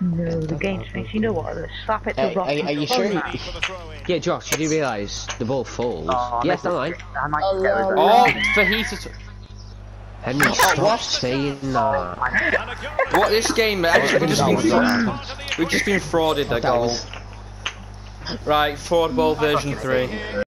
No, the game's finished. You know what? Let's slap it to the rock. are, are you sure? Yeah, Josh, did you realise the ball falls? Oh, yes, this no, I. Might oh, get rid Oh, Henry, stop saying that. What this game? Eh? We've just been we've just been frauded That goal. Right, fraud ball version three.